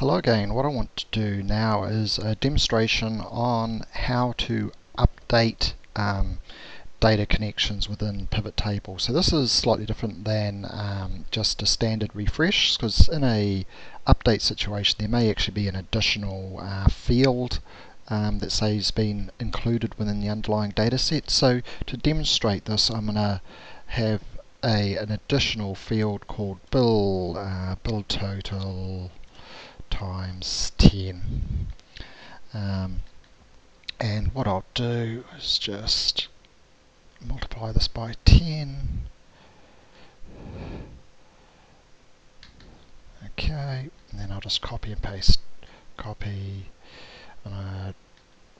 Hello again, what I want to do now is a demonstration on how to update um, data connections within pivot tables. So this is slightly different than um, just a standard refresh because in a update situation there may actually be an additional uh, field um, that say has been included within the underlying data set. So to demonstrate this I'm going to have a, an additional field called bill, uh, bill total times 10 um, and what I'll do is just multiply this by 10 okay and then I'll just copy and paste copy and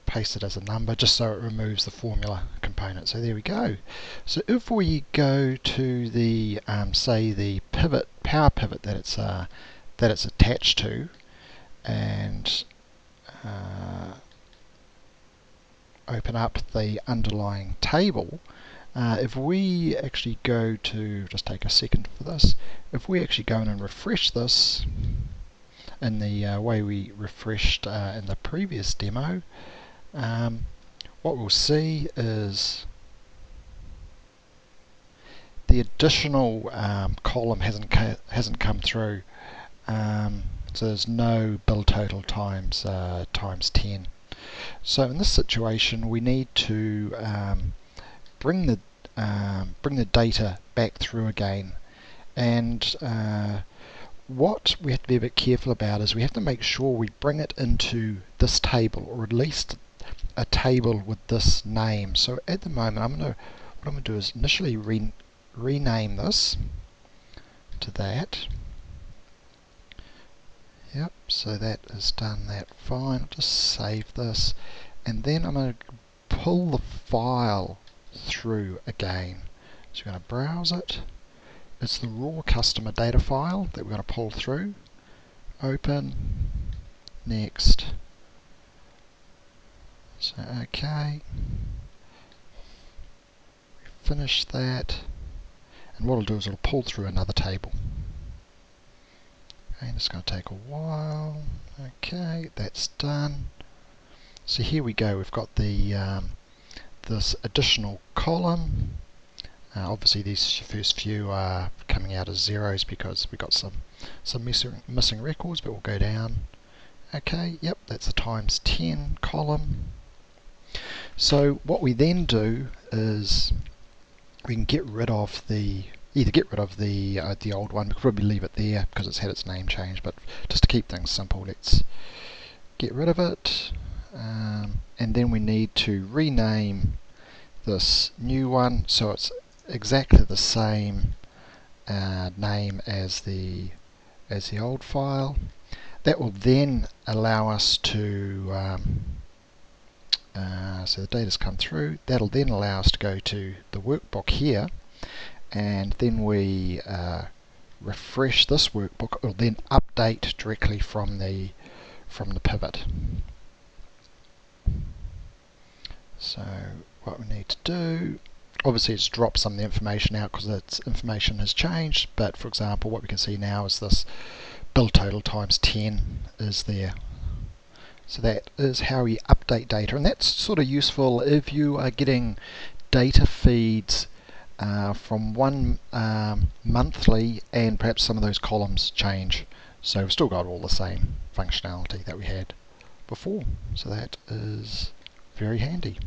paste it as a number just so it removes the formula component. So there we go. So if we go to the um, say the pivot power pivot that it's uh, that it's attached to and uh, open up the underlying table. Uh, if we actually go to just take a second for this. If we actually go in and refresh this in the uh, way we refreshed uh, in the previous demo um, what we'll see is the additional um, column hasn't hasn't come through. Um, so there's no bill total times uh, times 10 so in this situation we need to um, bring the um, bring the data back through again and uh, what we have to be a bit careful about is we have to make sure we bring it into this table or at least a table with this name. So at the moment, I'm going to what I'm going to do is initially re rename this to that. Yep, so that is done that fine. Just save this and then I'm going to pull the file through again. So we're going to browse it. It's the raw customer data file that we're going to pull through. Open, next, so okay, finish that, and what it'll do is it'll pull through another table. Okay, it's going to take a while. Okay, that's done. So here we go. We've got the um, this additional column. Uh, obviously, these first few are coming out as zeros because we've got some some missing missing records, but we'll go down. Okay, yep, that's a times 10 column. So what we then do is we can get rid of the either get rid of the uh, the old one, we could probably leave it there because it's had its name changed, but just to keep things simple, let's get rid of it. Um, and then we need to rename this new one so it's exactly the same uh, name as the as the old file. That will then allow us to um, uh, so the data's come through. That'll then allow us to go to the workbook here and then we uh, refresh this workbook. It will then update directly from the from the pivot. So what we need to do obviously it's dropped some of the information out because its information has changed but for example what we can see now is this bill total times 10 is there so that is how we update data and that's sort of useful if you are getting data feeds uh, from one um, monthly and perhaps some of those columns change. So we've still got all the same functionality that we had before. So that is very handy.